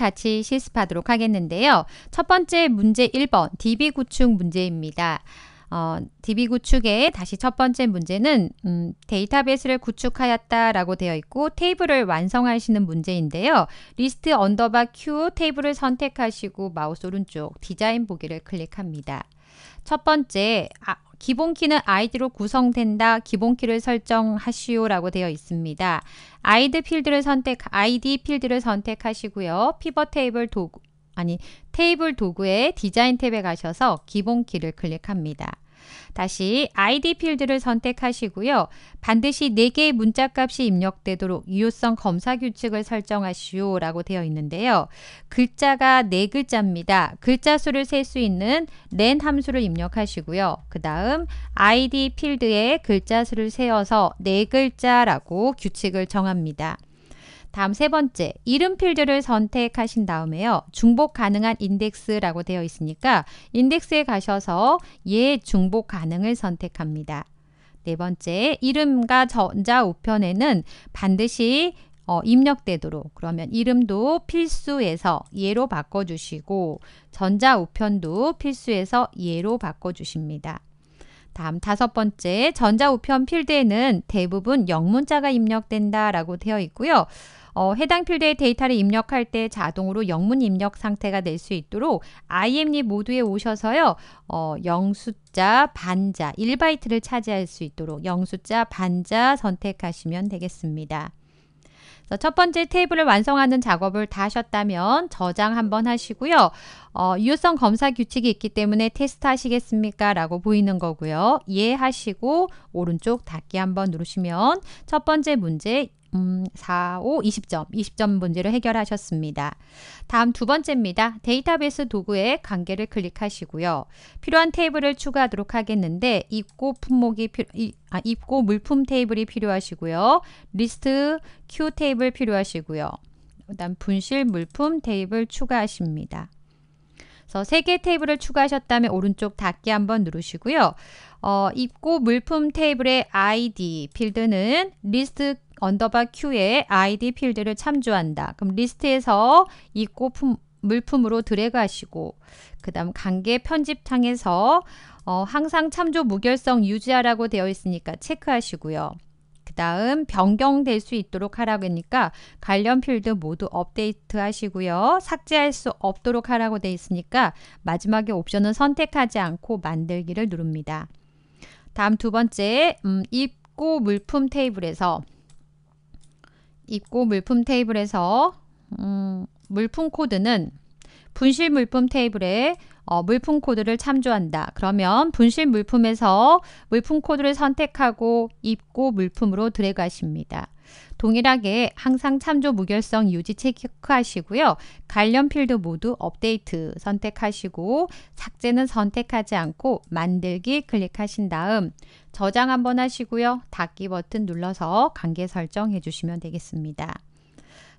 같이 실습하도록 하겠는데요. 첫 번째 문제 1번 DB 구축 문제입니다. 어, DB 구축의 다시 첫 번째 문제는 음, 데이터베이스를 구축하였다라고 되어 있고 테이블을 완성하시는 문제인데요. 리스트 underbar Q 테이블을 선택하시고 마우스 오른쪽 디자인 보기를 클릭합니다. 첫 번째 아, 기본 키는 아이디로 구성된다. 기본 키를 설정하시오라고 되어 있습니다. 아이드 필드를 선택 아이디 필드를 선택하시고요. 피벗 테이블 도구 아니 테이블 도구의 디자인 탭에 가셔서 기본 키를 클릭합니다. 다시 ID 필드를 선택하시고요. 반드시 4개의 문자값이 입력되도록 유효성 검사 규칙을 설정하시오 라고 되어 있는데요. 글자가 4글자입니다. 글자 수를 셀 수 있는 len 함수를 입력하시고요. 그 다음 ID 필드에 글자 수를 세어서 4글자라고 규칙을 정합니다. 다음 세 번째, 이름 필드를 선택하신 다음에요. 중복 가능한 인덱스라고 되어 있으니까 인덱스에 가셔서 예 중복 가능을 선택합니다. 네 번째, 이름과 전자 우편에는 반드시 어, 입력되도록 그러면 이름도 필수에서 예로 바꿔주시고 전자 우편도 필수에서 예로 바꿔주십니다. 다음 다섯 번째 전자 우편 필드에는 대부분 영문자가 입력된다라고 되어 있고요. 어, 해당 필드의 데이터를 입력할 때 자동으로 영문 입력 상태가 될 수 있도록 IMD 모드에 오셔서요. 어, 영숫자, 반자, 1바이트를 차지할 수 있도록 영숫자, 반자 선택하시면 되겠습니다. 첫 번째 테이블을 완성하는 작업을 다 하셨다면 저장 한번 하시고요. 어, 유효성 검사 규칙이 있기 때문에 테스트 하시겠습니까? 라고 보이는 거고요. 이해하시고 오른쪽 닫기 한번 누르시면 첫 번째 문제 음, 4, 5, 20점, 20점 문제를 해결하셨습니다. 다음 두 번째입니다. 데이터베이스 도구의 관계를 클릭하시고요. 필요한 테이블을 추가하도록 하겠는데 입고 품목이 아, 입고 물품 테이블이 필요하시고요. 리스트 Q 테이블 필요하시고요. 그다음 분실 물품 테이블 추가하십니다. 그래서 세개 테이블을 추가하셨다면 오른쪽 닫기 한번 누르시고요. 어, 입고 물품 테이블의 ID 필드는 리스트 underbar Q에 ID 필드를 참조한다. 그럼 리스트에서 입고 품, 물품으로 드래그 하시고 그 다음 관계 편집창에서 어, 항상 참조 무결성 유지하라고 되어 있으니까 체크하시고요. 그 다음 변경될 수 있도록 하라고 하니까 관련 필드 모두 업데이트 하시고요. 삭제할 수 없도록 하라고 되어 있으니까 마지막에 옵션은 선택하지 않고 만들기를 누릅니다. 다음 두 번째 음, 입고 물품 테이블에서 입고 물품 테이블에서 음, 물품 코드는 분실 물품 테이블에 어, 물품 코드를 참조한다. 그러면 분실 물품에서 물품 코드를 선택하고 입고 물품으로 드래그 하십니다. 동일하게 항상 참조 무결성 유지 체크하시고요. 관련 필드 모두 업데이트 선택하시고 삭제는 선택하지 않고 만들기 클릭하신 다음 저장 한번 하시고요. 닫기 버튼 눌러서 관계 설정해 주시면 되겠습니다.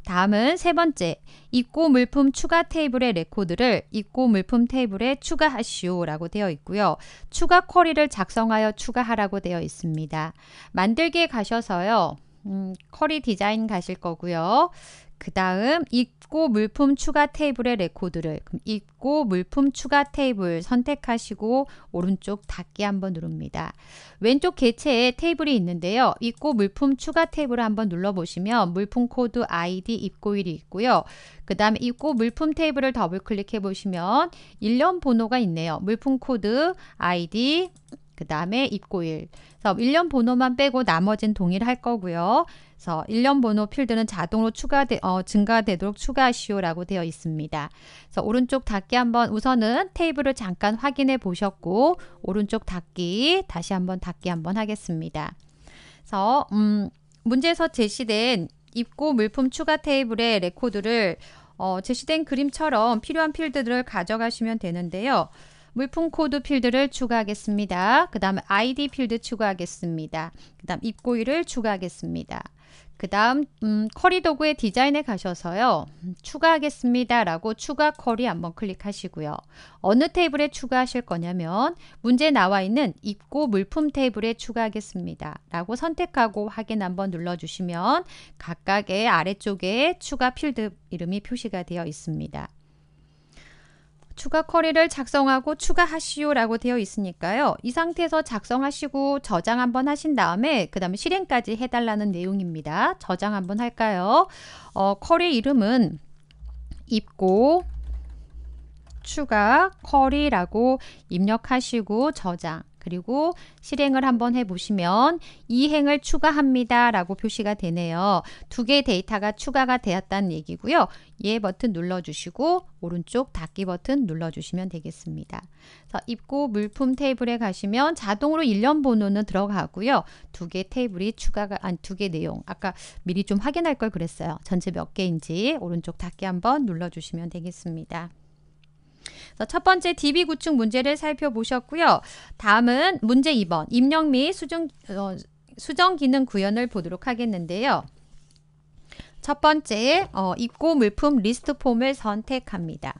다음은 세 번째, 입고 물품 추가 테이블의 레코드를 입고 물품 테이블에 추가하시오 라고 되어 있고요. 추가 query를 작성하여 추가하라고 되어 있습니다. 만들기에 가셔서요. 음, query 디자인 가실 거고요. 그 다음 입고 물품 추가 테이블의 레코드를 입고 물품 추가 테이블 선택하시고 오른쪽 닫기 한번 누릅니다. 왼쪽 개체에 테이블이 있는데요. 입고 물품 추가 테이블을 한번 눌러보시면 물품 코드 아이디 입고일이 있고요. 그 다음에 입고 물품 테이블을 더블 클릭해 보시면 일련 번호가 있네요. 물품 코드 아이디 그 다음에 입고일. 그래서 일련 번호만 빼고 나머지는 동일할 거고요. 그래서 일련 번호 필드는 자동으로 추가되, 어, 증가되도록 추가하시오라고 되어 있습니다. 그래서 오른쪽 닫기 한번 우선은 테이블을 잠깐 확인해 보셨고 오른쪽 닫기 다시 한번 닫기 한번 하겠습니다. 그래서 음, 문제에서 제시된 입고 물품 추가 테이블의 레코드를 어, 제시된 그림처럼 필요한 필드들을 가져가시면 되는데요. 물품 코드 필드를 추가하겠습니다. 그 다음에 ID 필드 추가하겠습니다. 그 다음 입고일을 추가하겠습니다. 그 다음 음, query 도구의 디자인에 가셔서요. 음, 추가하겠습니다 라고 추가 query 한번 클릭하시고요. 어느 테이블에 추가하실 거냐면 문제 나와 있는 입고 물품 테이블에 추가하겠습니다 라고 선택하고 확인 한번 눌러주시면 각각의 아래쪽에 추가 필드 이름이 표시가 되어 있습니다. 추가 쿼리를 작성하고 추가하시오 라고 되어 있으니까요. 이 상태에서 작성하시고 저장 한번 하신 다음에 그 다음에 실행까지 해달라는 내용입니다. 저장 한번 할까요? 어, 쿼리 이름은 입고 추가 쿼리라고 입력하시고 저장 그리고 실행을 한번 해보시면 이 행을 추가합니다 라고 표시가 되네요. 두 개의 데이터가 추가가 되었다는 얘기고요. 예 버튼 눌러주시고 오른쪽 닫기 버튼 눌러주시면 되겠습니다. 입고 물품 테이블에 가시면 자동으로 일련 번호는 들어가고요. 두 개 테이블이 추가가 아니 두 개 내용 아까 미리 좀 확인할 걸 그랬어요. 전체 몇 개인지 오른쪽 닫기 한번 눌러주시면 되겠습니다. 첫 번째 DB 구축 문제를 살펴보셨고요. 다음은 문제 2번 입력 및 수정, 어, 수정 기능 구현을 보도록 하겠는데요. 첫 번째 어, 입고 물품 리스트 폼을 선택합니다.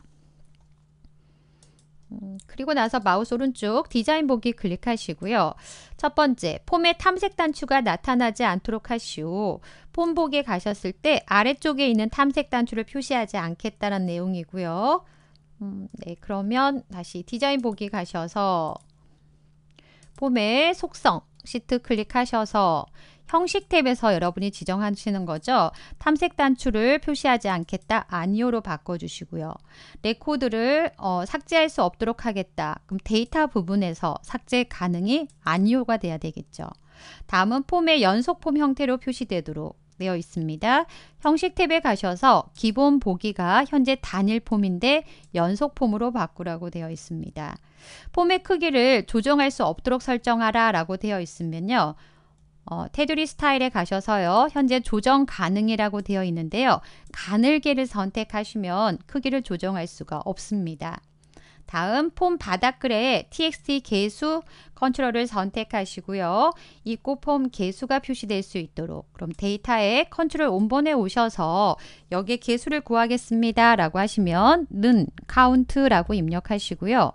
음, 그리고 나서 마우스 오른쪽 디자인 보기 클릭하시고요. 첫 번째, 폼의 탐색 단추가 나타나지 않도록 하시오. 폼 보기에 가셨을 때 아래쪽에 있는 탐색 단추를 표시하지 않겠다는 내용이고요. 음, 네, 그러면 다시 디자인 보기 가셔서 폼의 속성 시트 클릭하셔서 형식 탭에서 여러분이 지정하시는 거죠. 탐색 단추를 표시하지 않겠다. 아니오로 바꿔주시고요. 레코드를 어, 삭제할 수 없도록 하겠다. 그럼 데이터 부분에서 삭제 가능이 아니오가 돼야 되겠죠. 다음은 폼의 연속 폼 형태로 표시되도록 되어 있습니다. 형식 탭에 가셔서 기본 보기가 현재 단일 폼인데 연속 폼으로 바꾸라고 되어 있습니다. 폼의 크기를 조정할 수 없도록 설정하라 라고 되어 있으면요. 어, 테두리 스타일에 가셔서요. 현재 조정 가능이라고 되어 있는데요. 가늘게를 선택하시면 크기를 조정할 수가 없습니다. 다음 폼 바닥글에 txt 개수 컨트롤을 선택하시고요. 입고 폼 개수가 표시될 수 있도록 그럼 데이터에 컨트롤 원본에 오셔서 여기에 개수를 구하겠습니다. 라고 하시면 는 count라고 입력하시고요.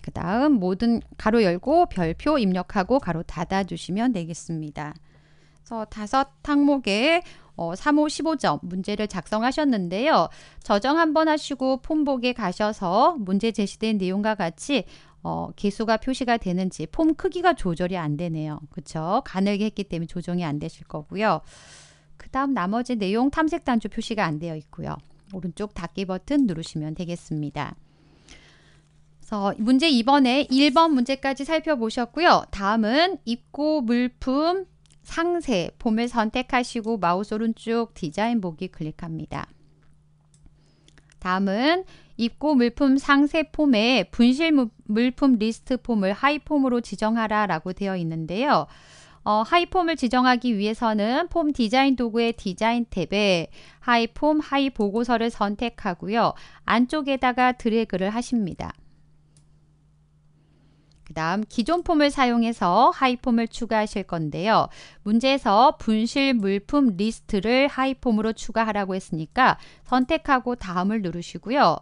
그 다음 모든 가로 열고 별표 입력하고 가로 닫아 주시면 되겠습니다. 그래서 다섯 항목에 어, 3호 15점 문제를 작성하셨는데요. 저장 한번 하시고 폼 보기에 가셔서 문제 제시된 내용과 같이 어, 개수가 표시가 되는지 폼 크기가 조절이 안 되네요. 그렇죠? 가늘게 했기 때문에 조정이 안 되실 거고요. 그 다음 나머지 내용 탐색 단추 표시가 안 되어 있고요. 오른쪽 닫기 버튼 누르시면 되겠습니다. 그래서 문제 2번에 1번 문제까지 살펴보셨고요. 다음은 입고 물품 상세 폼을 선택하시고 마우스 오른쪽 디자인 보기 클릭합니다. 다음은 입고 물품 상세 폼에 분실 물품 리스트 폼을 하위 폼으로 지정하라 라고 되어 있는데요. 어, 하위 폼을 지정하기 위해서는 폼 디자인 도구의 디자인 탭에 하위 폼 하위 보고서를 선택하고요. 안쪽에다가 드래그를 하십니다. 그 다음 기존 폼을 사용해서 하위폼을 추가하실 건데요. 문제에서 분실 물품 리스트를 하위폼으로 추가하라고 했으니까 선택하고 다음을 누르시고요.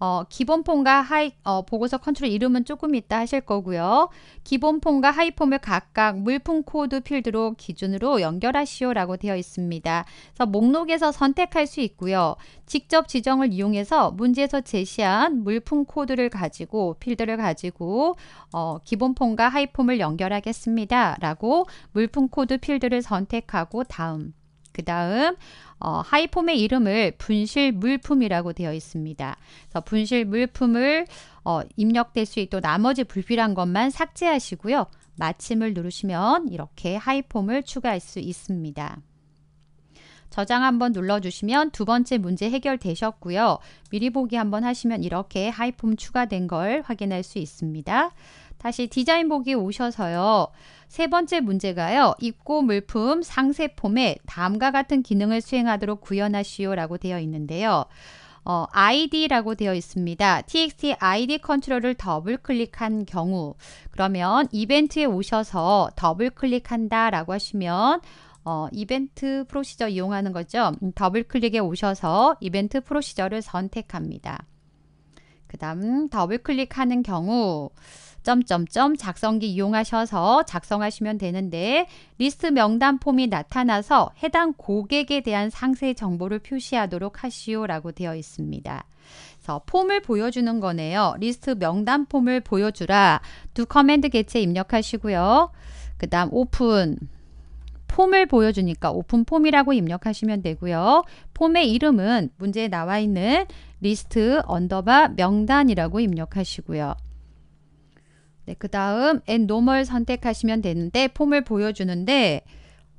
어, 기본 폼과 하위 어, 보고서 컨트롤 이름은 조금 있다 하실 거고요. 기본 폼과 하위 폼을 각각 물품 코드 필드로 기준으로 연결하시오라고 되어 있습니다. 그래서 목록에서 선택할 수 있고요. 직접 지정을 이용해서 문제에서 제시한 물품 코드를 가지고 필드를 가지고 어, 기본 폼과 하위 폼을 연결하겠습니다. 라고 물품 코드 필드를 선택하고 다음 그 다음 어, 하이폼의 이름을 분실 물품이라고 되어 있습니다. 그래서 분실 물품을 어, 입력될 수 있도록 나머지 불필요한 것만 삭제하시고요. 마침을 누르시면 이렇게 하이폼을 추가할 수 있습니다. 저장 한번 눌러주시면 두 번째 문제 해결되셨고요. 미리 보기 한번 하시면 이렇게 하이폼 추가된 걸 확인할 수 있습니다. 다시 디자인 보기 오셔서요. 세 번째 문제가요. 입고 물품 상세 폼에 다음과 같은 기능을 수행하도록 구현하시오 라고 되어 있는데요. 어, ID라고 되어 있습니다. TXT ID 컨트롤을 더블 클릭한 경우 그러면 이벤트에 오셔서 더블 클릭한다 라고 하시면 어, 이벤트 프로시저 이용하는 거죠. 음, 더블 클릭에 오셔서 이벤트 프로시저를 선택합니다. 그 다음 더블 클릭하는 경우 점점점 작성기 이용하셔서 작성하시면 되는데 리스트 명단 폼이 나타나서 해당 고객에 대한 상세 정보를 표시하도록 하시오 라고 되어 있습니다. 그래서 폼을 보여주는 거네요. 리스트 명단 폼을 보여주라. Do Command 개체 입력하시고요. 그 다음 open form을 보여주니까 open form이라고 입력하시면 되고요. 폼의 이름은 문제에 나와 있는 리스트 underbar 명단이라고 입력하시고요. 네, 그 다음 ac normal 선택하시면 되는데 폼을 보여주는데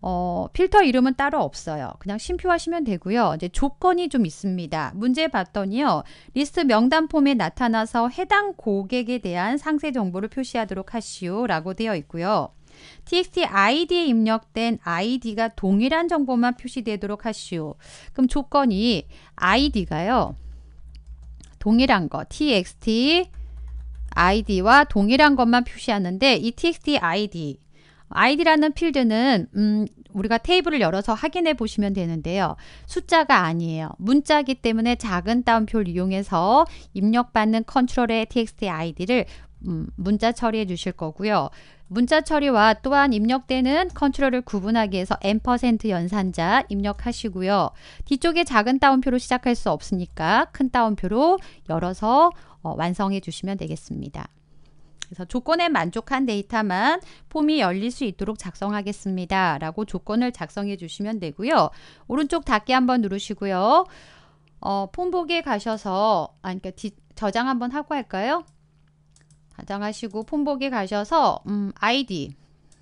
어, 필터 이름은 따로 없어요. 그냥 쉼표하시면 되고요. 이제 조건이 좀 있습니다. 문제 봤더니요. 리스트 명단 폼에 나타나서 해당 고객에 대한 상세 정보를 표시하도록 하시오 라고 되어 있고요. Txt id에 입력된 id가 동일한 정보만 표시되도록 하시오. 그럼 조건이 id가요. 동일한 거 txt id와 동일한 것만 표시하는데 이 txt id id라는 필드는 음, 우리가 테이블을 열어서 확인해 보시면 되는데요. 숫자가 아니에요. 문자기 때문에 작은 따옴표를 이용해서 입력받는 컨트롤의 txt id를 음, 문자 처리해 주실 거고요. 문자 처리와 또한 입력되는 컨트롤을 구분하기 위해서 M% 연산자 입력하시고요. 뒤쪽에 작은 따옴표로 시작할 수 없으니까 큰 따옴표로 열어서 어, 완성해 주시면 되겠습니다. 그래서 조건에 만족한 데이터만 폼이 열릴 수 있도록 작성하겠습니다. 라고 조건을 작성해 주시면 되고요. 오른쪽 닫기 한번 누르시고요. 어, 폼 보기에 가셔서 아, 그러니까 디, 저장 한번 하고 할까요? 저장하시고 폼 보기에 가셔서 음, 아이디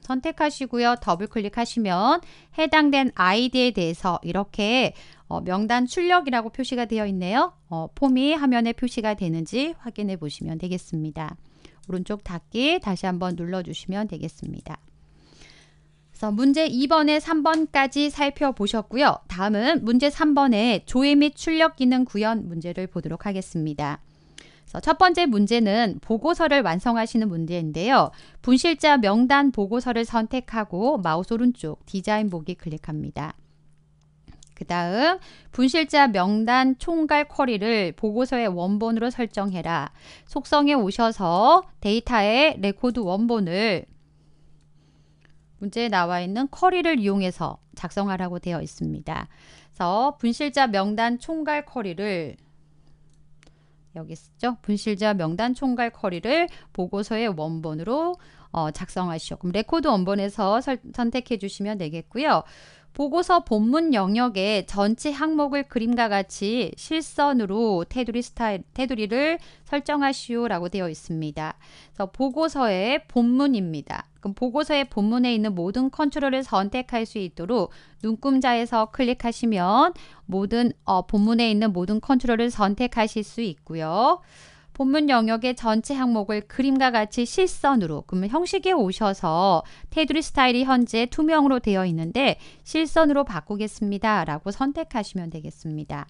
선택하시고요. 더블 클릭하시면 해당된 아이디에 대해서 이렇게 어, 명단 출력이라고 표시가 되어 있네요. 어, 폼이 화면에 표시가 되는지 확인해 보시면 되겠습니다. 오른쪽 닫기 다시 한번 눌러주시면 되겠습니다. 그래서 문제 2번에 3번까지 살펴보셨고요. 다음은 문제 3번의 조회 및 출력 기능 구현 문제를 보도록 하겠습니다. 첫 번째 문제는 보고서를 완성하시는 문제인데요. 분실자 명단 보고서를 선택하고 마우스 오른쪽 디자인 보기 클릭합니다. 그 다음 분실자 명단 총괄 쿼리를 보고서의 원본으로 설정해라. 속성에 오셔서 데이터의 레코드 원본을 문제에 나와 있는 쿼리를 이용해서 작성하라고 되어 있습니다. 그래서 분실자 명단 총괄 쿼리를 여기 있죠. 분실자 명단 총괄 쿼리를 보고서의 원본으로 어, 작성하시오. 그럼 레코드 원본에서 설, 선택해 주시면 되겠고요. 보고서 본문 영역에 전체 항목을 그림과 같이 실선으로 테두리 스타일, 테두리를 설정하시오라고 되어 있습니다. 그래서 보고서의 본문입니다. 그럼 보고서의 본문에 있는 모든 컨트롤을 선택할 수 있도록 눈금자에서 클릭하시면 모든 어, 본문에 있는 모든 컨트롤을 선택하실 수 있고요. 본문 영역의 전체 항목을 그림과 같이 실선으로 그러면 형식에 오셔서 테두리 스타일이 현재 투명으로 되어 있는데 실선으로 바꾸겠습니다. 라고 선택하시면 되겠습니다.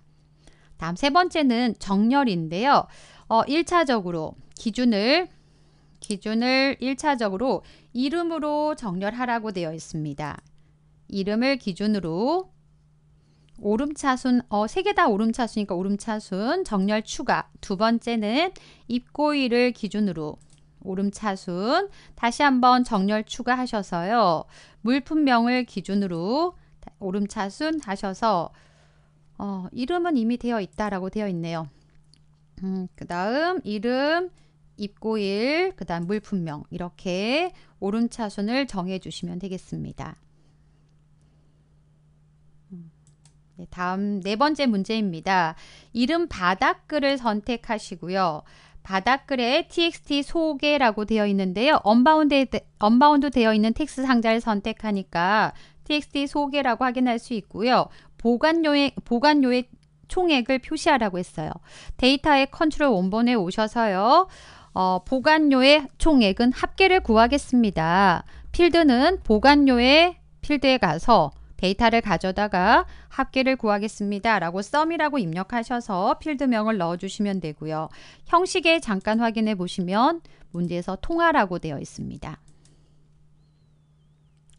다음 세 번째는 정렬인데요. 어, 1차적으로 기준을 기준을 1차적으로 이름으로 정렬하라고 되어 있습니다. 이름을 기준으로 오름차순, 어, 세 개 다 오름차순이니까 오름차순, 정렬 추가. 두 번째는 입고일을 기준으로 오름차순, 다시 한번 정렬 추가하셔서요. 물품명을 기준으로 오름차순 하셔서 어, 이름은 이미 되어 있다라고 되어 있네요. 음, 그 다음 이름, 입고일, 그 다음 물품명 이렇게 오름차순을 정해 주시면 되겠습니다. 네, 다음 네 번째 문제입니다. 이름 바닥글을 선택하시고요. 바닥글에 txt 소계라고 되어 있는데요. unbound, unbound 되어 있는 텍스트 상자를 선택하니까 txt 소계라고 확인할 수 있고요. 보관료의, 보관료의 총액을 표시하라고 했어요. 데이터의 컨트롤 원본에 오셔서요. 어, 보관료의 총액은 합계를 구하겠습니다. 필드는 보관료의 필드에 가서 데이터를 가져다가 합계를 구하겠습니다. 라고 sum이라고 입력하셔서 필드명을 넣어주시면 되고요. 형식에 잠깐 확인해 보시면 문제에서 통화라고 되어 있습니다.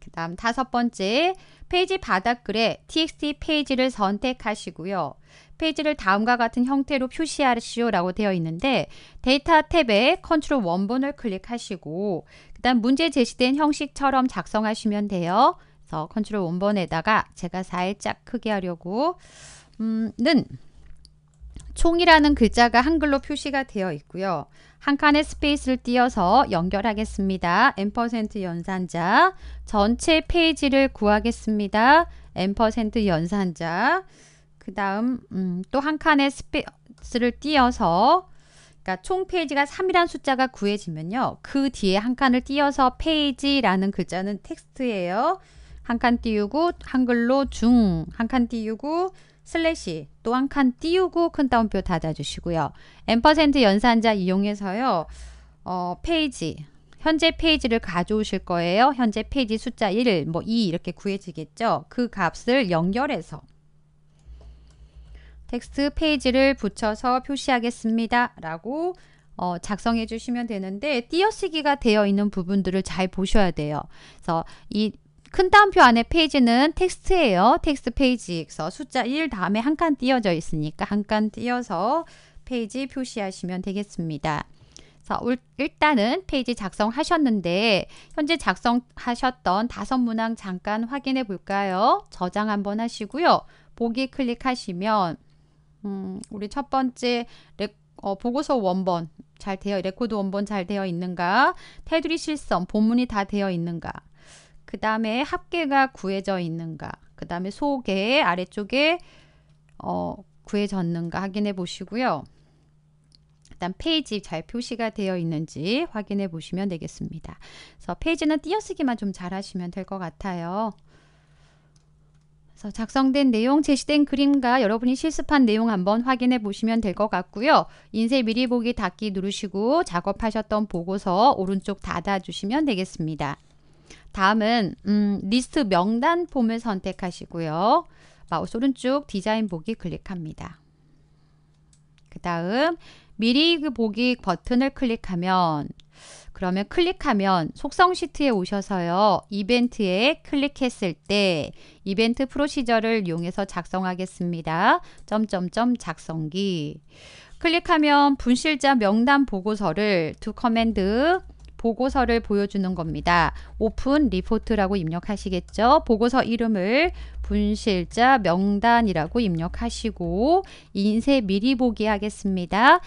그그 다음 다섯 번째 페이지 바닥글에 txt 페이지를 선택하시고요. 페이지를 다음과 같은 형태로 표시하시오 라고 되어 있는데 데이터 탭에 컨트롤 원본을 클릭하시고 그 다음 문제 제시된 형식처럼 작성하시면 돼요. 그래서 컨트롤 원본에다가 제가 살짝 크게 하려고 음, 는 총이라는 글자가 한글로 표시가 되어 있고요. 한 칸의 스페이스를 띄어서 연결하겠습니다. n% 연산자 전체 페이지를 구하겠습니다. ampersand 연산자 그 다음 음, 또 한 칸의 스페이스를 띄어서 그러니까 총 페이지가 3이라는 숫자가 구해지면요. 그 뒤에 한 칸을 띄어서 페이지라는 글자는 텍스트예요. 한 칸 띄우고 한글로 중 한 칸 띄우고 슬래시 또 한 칸 띄우고 큰 따옴표 닫아주시고요. ampersand 연산자 이용해서요. 어, 페이지 현재 페이지를 가져오실 거예요. 현재 페이지 숫자 1, 뭐 2 이렇게 구해지겠죠. 그 값을 연결해서 텍스트 페이지를 붙여서 표시하겠습니다. 라고 어, 작성해 주시면 되는데 띄어쓰기가 되어 있는 부분들을 잘 보셔야 돼요. 그래서 이 큰 따옴표 안에 페이지는 텍스트예요. 텍스트 페이지. 그래서 숫자 1 다음에 한 칸 띄어져 있으니까 한 칸 띄어서 페이지 표시하시면 되겠습니다. 그래서 일단은 페이지 작성하셨는데 현재 작성하셨던 다섯 문항 잠깐 확인해 볼까요? 저장 한번 하시고요. 보기 클릭하시면 음, 우리 첫 번째 레, 어, 보고서 원본 잘 되어 레코드 원본 잘 되어 있는가 테두리 실선 본문이 다 되어 있는가 그 다음에 합계가 구해져 있는가 그 다음에 소계 아래쪽에 어, 구해졌는가 확인해 보시고요 일단 페이지 잘 표시가 되어 있는지 확인해 보시면 되겠습니다 그래서 페이지는 띄어쓰기만 좀 잘 하시면 될 것 같아요 그래서 작성된 내용, 제시된 그림과 여러분이 실습한 내용 한번 확인해 보시면 될 것 같고요. 인쇄 미리 보기 닫기 누르시고 작업하셨던 보고서 오른쪽 닫아 주시면 되겠습니다. 다음은 음, 리스트 명단 폼을 선택하시고요. 마우스 오른쪽 디자인 보기 클릭합니다. 그 다음 미리 그 보기 버튼을 클릭하면 그러면 클릭하면 속성 시트에 오셔서요. 이벤트에 클릭했을 때 이벤트 프로시저를 이용해서 작성하겠습니다. 점점점 작성기 클릭하면 분실자 명단 보고서를 DoCmd 보고서를 보여주는 겁니다. open report라고 입력하시겠죠. 보고서 이름을 분실자 명단이라고 입력하시고 인쇄 미리 보기 하겠습니다.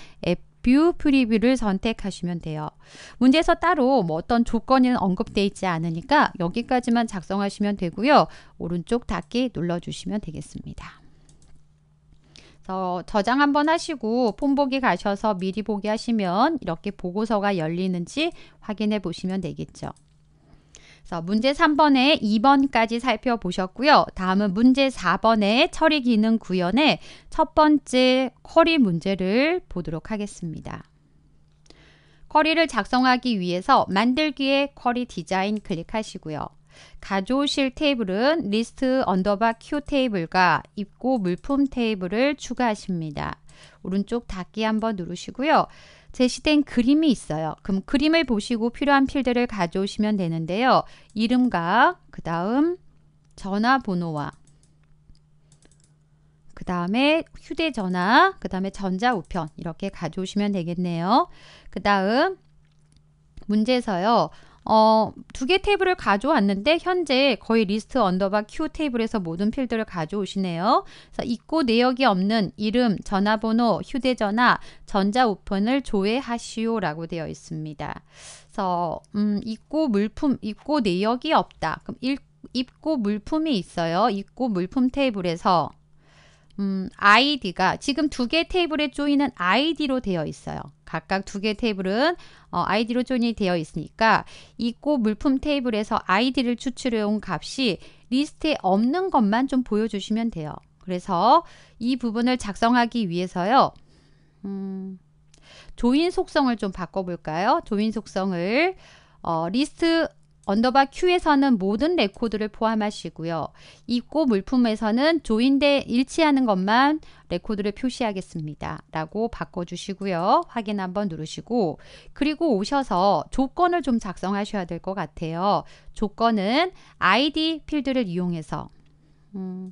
view preview를 선택하시면 돼요. 문제에서 따로 뭐 어떤 조건이 언급되어 있지 않으니까 여기까지만 작성하시면 되고요. 오른쪽 닫기 눌러주시면 되겠습니다. 그래서 저장 한번 하시고 폰 보기 가셔서 미리 보기 하시면 이렇게 보고서가 열리는지 확인해 보시면 되겠죠. 그래서 문제 3번에 2번까지 살펴보셨고요. 다음은 문제 4번의 처리 기능 구현의 첫 번째 쿼리 문제를 보도록 하겠습니다. 쿼리를 작성하기 위해서 만들기에 쿼리 디자인 클릭하시고요. 가져오실 테이블은 리스트 언더바 q 테이블과 입고 물품 테이블을 추가하십니다. 오른쪽 닫기 한번 누르시고요. 제시된 그림이 있어요. 그럼 그림을 보시고 필요한 필드를 가져오시면 되는데요. 이름과 그 다음 전화번호와 그 다음에 휴대전화, 그 다음에 전자우편 이렇게 가져오시면 되겠네요. 그 다음 문제에서요. 어, 두 개 테이블을 가져왔는데 현재 거의 리스트 언더바 q 테이블에서 모든 필드를 가져오시네요. 그래서 입고 내역이 없는 이름, 전화번호, 휴대전화, 전자우편을 조회하시오라고 되어 있습니다. 그래서 음, 입고 물품, 입고 내역이 없다. 그럼 일, 입고 물품이 있어요. 입고 물품 테이블에서 음, 아이디가 지금 두 개 테이블에 조인은 아이디로 되어 있어요. 각각 두 개 테이블은 어, 아이디로 조인이 되어 있으니까 입고 물품 테이블에서 아이디를 추출해 온 값이 리스트에 없는 것만 좀 보여주시면 돼요. 그래서 이 부분을 작성하기 위해서요. 음, 조인 속성을 좀 바꿔볼까요? 조인 속성을 어, 리스트 언더바 Q에서는 모든 레코드를 포함하시고요. 입고 물품에서는 조인돼 일치하는 것만 레코드를 표시하겠습니다. 라고 바꿔주시고요. 확인 한번 누르시고 그리고 오셔서 조건을 좀 작성하셔야 될 것 같아요. 조건은 ID 필드를 이용해서 음,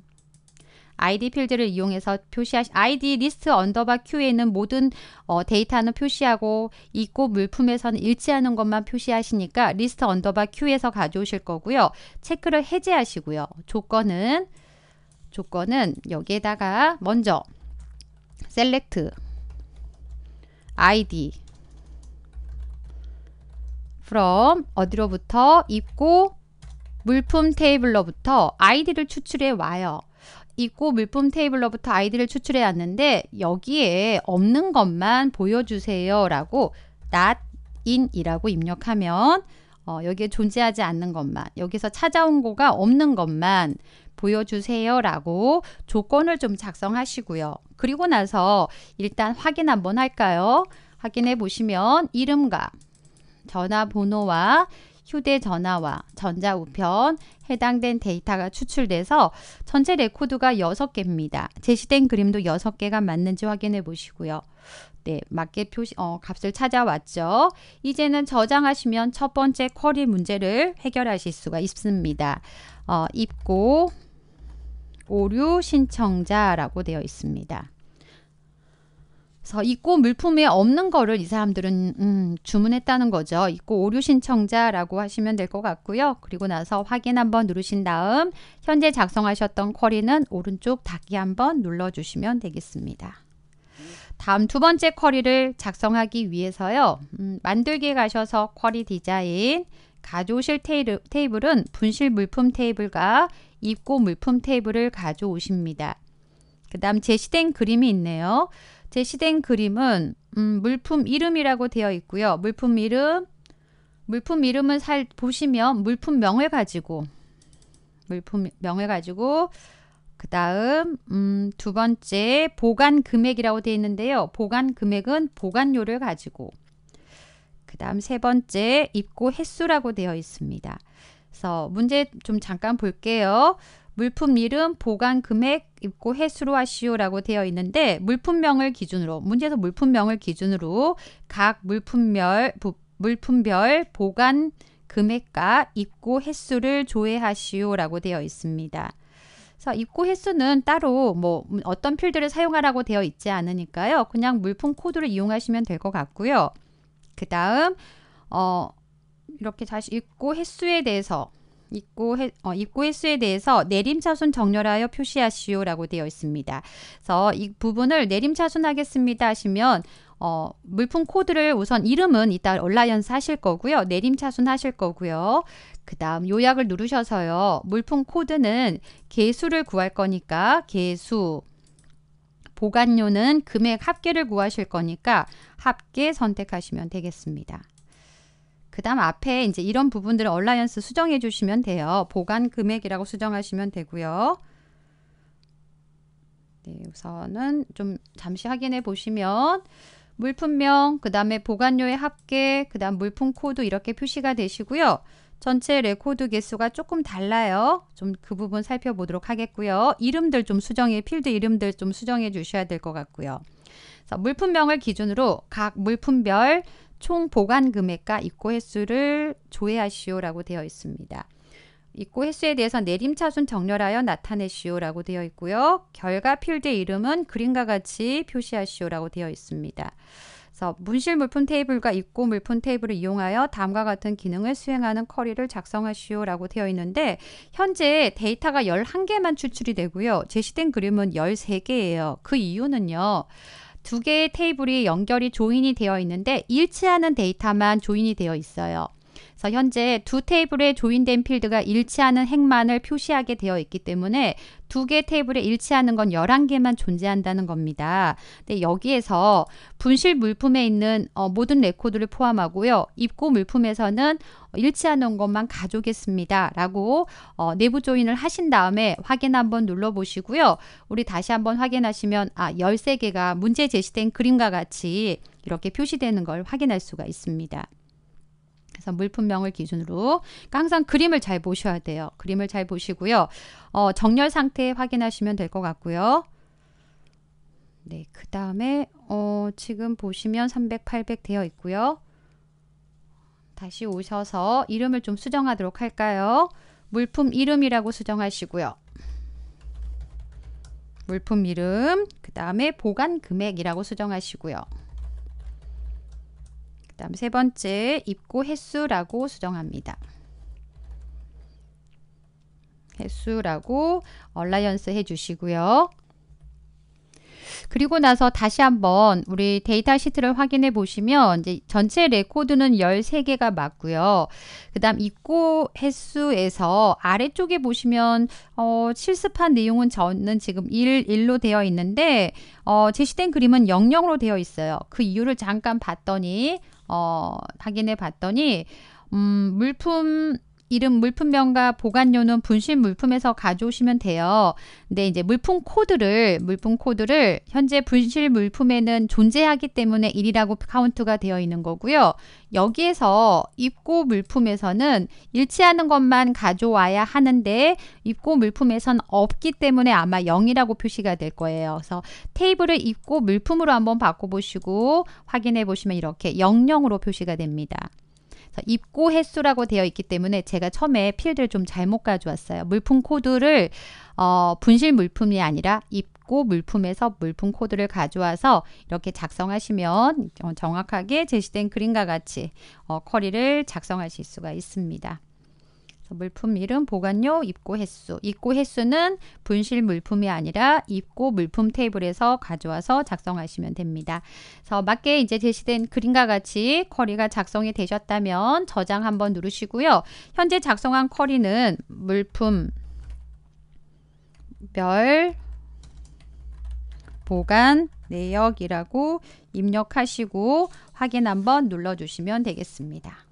ID 필드를 이용해서 표시하시 ID 리스트 언더바 Q에 있는 모든 어, 데이터는 표시하고 입고 물품에서는 일치하는 것만 표시하시니까 리스트 언더바 Q에서 가져오실 거고요. 체크를 해제하시고요. 조건은 조건은 여기에다가 먼저 select ID from 어디로부터 입고 물품 테이블로부터 아이디를 추출해 와요. 입고 물품 테이블로부터 아이디를 추출해 왔는데 여기에 없는 것만 보여주세요 라고 not in이라고 입력하면 어, 여기에 존재하지 않는 것만 여기서 찾아온 거가 없는 것만 보여주세요 라고 조건을 좀 작성하시고요. 그리고 나서 일단 확인 한번 할까요? 확인해 보시면 이름과 전화번호와 휴대전화와 전자우편 해당된 데이터가 추출돼서 전체 레코드가 6개입니다. 제시된 그림도 6개가 맞는지 확인해 보시고요. 네, 맞게 표시 어, 값을 찾아왔죠. 이제는 저장하시면 첫 번째 쿼리 문제를 해결하실 수가 있습니다. 어, 입고 오류 신청자라고 되어 있습니다. 그래서 입고 물품에 없는 거를 이 사람들은 음, 주문했다는 거죠. 입고 오류 신청자라고 하시면 될 것 같고요. 그리고 나서 확인 한번 누르신 다음 현재 작성하셨던 쿼리는 오른쪽 닫기 한번 눌러주시면 되겠습니다. 다음 두 번째 쿼리를 작성하기 위해서요. 음, 만들기에 가셔서 쿼리 디자인 가져오실 테이블, 테이블은 분실 물품 테이블과 입고 물품 테이블을 가져오십니다. 그 다음 제시된 그림이 있네요. 제시된 그림은 음, 물품 이름이라고 되어 있고요. 물품 이름, 물품 이름을 살 보시면 물품 명을 가지고 물품 명을 가지고 그 다음 음, 두 번째 보관 금액이라고 되어 있는데요. 보관 금액은 보관료를 가지고 그 다음 세 번째 입고 횟수라고 되어 있습니다. 그래서 문제 좀 잠깐 볼게요. 물품 이름, 보관 금액, 입고 횟수로 하시오라고 되어 있는데 물품명을 기준으로 문제에서 물품명을 기준으로 각 물품별 물품별 보관 금액과 입고 횟수를 조회하시오라고 되어 있습니다. 그래서 입고 횟수는 따로 뭐 어떤 필드를 사용하라고 되어 있지 않으니까요. 그냥 물품 코드를 이용하시면 될 것 같고요. 그 다음 어 이렇게 다시 입고 횟수에 대해서 입고, 해, 어, 입고 횟수에 대해서 내림차순 정렬하여 표시하시오라고 되어 있습니다. 그래서 이 부분을 내림차순 하겠습니다 하시면 어, 물품 코드를 우선 이름은 이따 alias 하실 거고요. 내림차순 하실 거고요. 그 다음 요약을 누르셔서요. 물품 코드는 개수를 구할 거니까 개수 보관료는 금액 합계를 구하실 거니까 합계 선택하시면 되겠습니다. 그 다음 앞에 이제 이런 부분들을 alias 수정해 주시면 돼요. 보관 금액이라고 수정하시면 되고요. 네, 우선은 좀 잠시 확인해 보시면 물품명, 그 다음에 보관료의 합계, 그 다음 물품 코드 이렇게 표시가 되시고요. 전체 레코드 개수가 조금 달라요. 좀 그 부분 살펴보도록 하겠고요. 이름들 좀 수정해, 필드 이름들 좀 수정해 주셔야 될 것 같고요. 물품명을 기준으로 각 물품별 총 보관 금액과 입고 횟수를 조회하시오라고 되어 있습니다. 입고 횟수에 대해서 내림차순 정렬하여 나타내시오라고 되어 있고요. 결과 필드 이름은 그림과 같이 표시하시오라고 되어 있습니다. 그래서 문실 물품 테이블과 입고 물품 테이블을 이용하여 다음과 같은 기능을 수행하는 쿼리를 작성하시오라고 되어 있는데 현재 데이터가 11개만 추출이 되고요. 제시된 그림은 13개예요. 그 이유는요. 두 개의 테이블이 연결이 join이 되어 있는데 일치하는 데이터만 join이 되어 있어요. 그래서 현재 두 테이블에 join된 필드가 일치하는 행만을 표시하게 되어 있기 때문에 두 개 테이블에 일치하는 건 11개만 존재한다는 겁니다. 근데 여기에서 분실 물품에 있는 어, 모든 레코드를 포함하고요. 입고 물품에서는 일치하는 것만 가져오겠습니다. 라고 어, 내부 join을 하신 다음에 확인 한번 눌러보시고요. 우리 다시 한번 확인하시면 아 13개가 문제 제시된 그림과 같이 이렇게 표시되는 걸 확인할 수가 있습니다. 그래서 물품명을 기준으로 그러니까 항상 그림을 잘 보셔야 돼요. 그림을 잘 보시고요. 어, 정렬 상태 확인하시면 될 것 같고요. 네, 그 다음에 어, 지금 보시면 300, 800 되어 있고요. 다시 오셔서 이름을 좀 수정하도록 할까요? 물품 이름이라고 수정하시고요. 물품 이름, 그 다음에 보관 금액이라고 수정하시고요. 그 다음 세 번째 입고 횟수라고 수정합니다. 횟수라고 alias 해주시고요. 그리고 나서 다시 한번 우리 데이터 시트를 확인해 보시면 이제 전체 레코드는 13개가 맞고요. 그 다음 입고 횟수에서 아래쪽에 보시면 어, 실습한 내용은 저는 지금 1, 1로 되어 있는데 어, 제시된 그림은 00으로 되어 있어요. 그 이유를 잠깐 봤더니 어, 확인해 봤더니 음, 물품 이름 물품명과 보관료는 분실 물품에서 가져오시면 돼요. 근데 이제 물품 코드를 물품 코드를 현재 분실 물품에는 존재하기 때문에 1이라고 카운트가 되어 있는 거고요. 여기에서 입고 물품에서는 일치하는 것만 가져와야 하는데 입고 물품에선 없기 때문에 아마 0이라고 표시가 될 거예요. 그래서 테이블을 입고 물품으로 한번 바꿔 보시고 확인해 보시면 이렇게 00으로 표시가 됩니다. 입고 횟수라고 되어 있기 때문에 제가 처음에 필드를 좀 잘못 가져왔어요. 물품 코드를 어, 분실 물품이 아니라 입고 물품에서 물품 코드를 가져와서 이렇게 작성하시면 정확하게 제시된 그림과 같이 어, 쿼리를 작성하실 수가 있습니다. 물품 이름, 보관료, 입고 횟수. 입고 횟수는 분실 물품이 아니라 입고 물품 테이블에서 가져와서 작성하시면 됩니다. 그래서 맞게 이제 제시된 그림과 같이 쿼리가 작성이 되셨다면 저장 한번 누르시고요. 현재 작성한 쿼리는 물품 별 보관 내역이라고 입력하시고 확인 한번 눌러주시면 되겠습니다.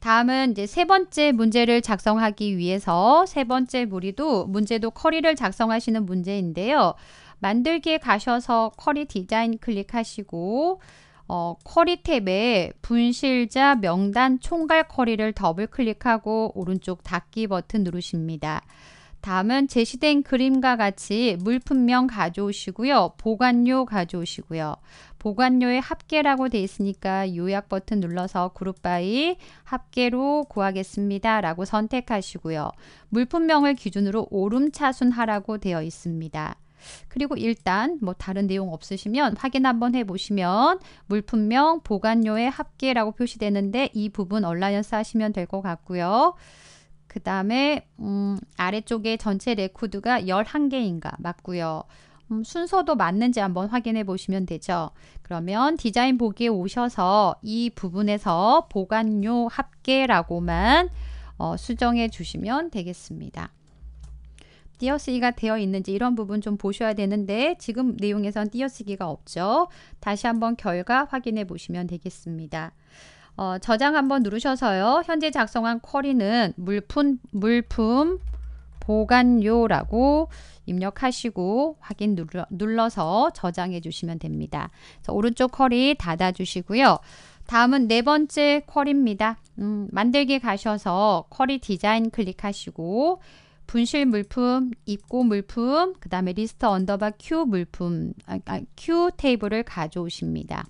다음은 이제 세 번째 문제를 작성하기 위해서 세 번째 무리도 문제도 쿼리를 작성하시는 문제인데요. 만들기에 가셔서 쿼리 디자인 클릭하시고 어, 쿼리 탭에 분실자 명단 총괄 쿼리를 더블 클릭하고 오른쪽 닫기 버튼 누르십니다. 다음은 제시된 그림과 같이 물품명 가져오시고요. 보관료 가져오시고요. 보관료의 합계라고 되어 있으니까 요약 버튼 눌러서 group by 합계로 구하겠습니다. 라고 선택하시고요. 물품명을 기준으로 오름차순하라고 되어 있습니다. 그리고 일단 뭐 다른 내용 없으시면 확인 한번 해보시면 물품명 보관료의 합계라고 표시되는데 이 부분 alias 하시면 될 것 같고요. 그 다음에 음, 아래쪽에 전체 레코드가 11개인가 맞고요. 음, 순서도 맞는지 한번 확인해 보시면 되죠. 그러면 디자인 보기에 오셔서 이 부분에서 보관료 합계라고만 어, 수정해 주시면 되겠습니다. 띄어쓰기가 되어 있는지 이런 부분 좀 보셔야 되는데 지금 내용에선 띄어쓰기가 없죠. 다시 한번 결과 확인해 보시면 되겠습니다. 어, 저장 한번 누르셔서요. 현재 작성한 쿼리는 물품, 물품 보관료라고 입력하시고 확인 눌러, 눌러 서 저장해 주시면 됩니다. 오른쪽 쿼리 닫아 주시고요. 다음은 네 번째 쿼리입니다. 음, 만들기 가셔서 쿼리 디자인 클릭하시고 분실 물품, 입고 물품, 그 다음에 리스트 언더바 Q 물품, 아, 아, Q 테이블을 가져오십니다.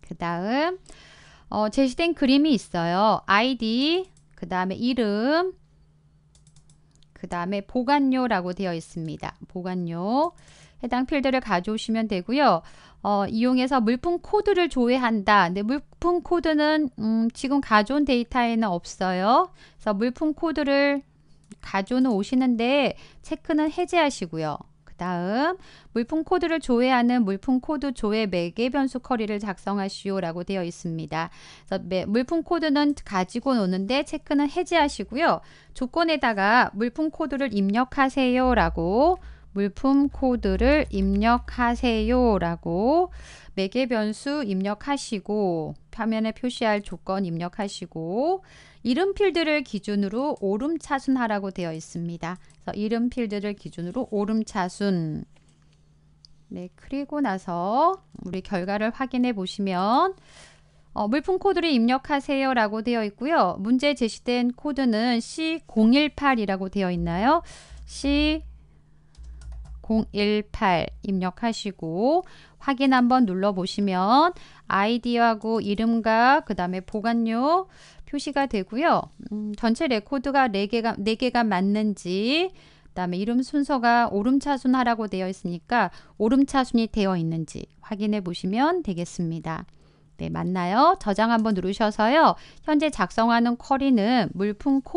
그 다음 어, 제시된 그림이 있어요. 아이디, 그 다음에 이름, 그 다음에 보관료라고 되어 있습니다. 보관료. 해당 필드를 가져오시면 되고요. 어, 이용해서 물품 코드를 조회한다. 근데 물품 코드는 음, 지금 가져온 데이터에는 없어요. 그래서 물품 코드를 가져오는 오시는데 체크는 해제하시고요. 다음 물품 코드를 조회하는 물품 코드 조회 매개 변수 쿼리를 작성하시오라고 되어 있습니다. 그래서 물품 코드는 가지고 오는데 체크는 해제하시고요. 조건에다가 물품 코드를 입력하세요라고 물품 코드를 입력하세요라고 매개 변수 입력하시고 화면에 표시할 조건 입력하시고 이름 필드를 기준으로 오름차순하라고 되어 있습니다. 그래서 이름 필드를 기준으로 오름차순 네, 그리고 나서 우리 결과를 확인해 보시면 어, 물품 코드를 입력하세요 라고 되어 있고요. 문제 제시된 코드는 C018이라고 되어 있나요? C018 입력하시고 확인 한번 눌러 보시면 아이디하고 이름과 그 다음에 보관료 표시가 되고요. 음, 전체 레코드가 4개가, 4개가 맞는지 그다음에 이름 순서가 오름차순 하라고 되어 있으니까 오름차순이 되어 있는지 확인해 보시면 되겠습니다. 네, 맞나요? 저장 한번 누르셔서요. 현재 작성하는 쿼리는 물품 코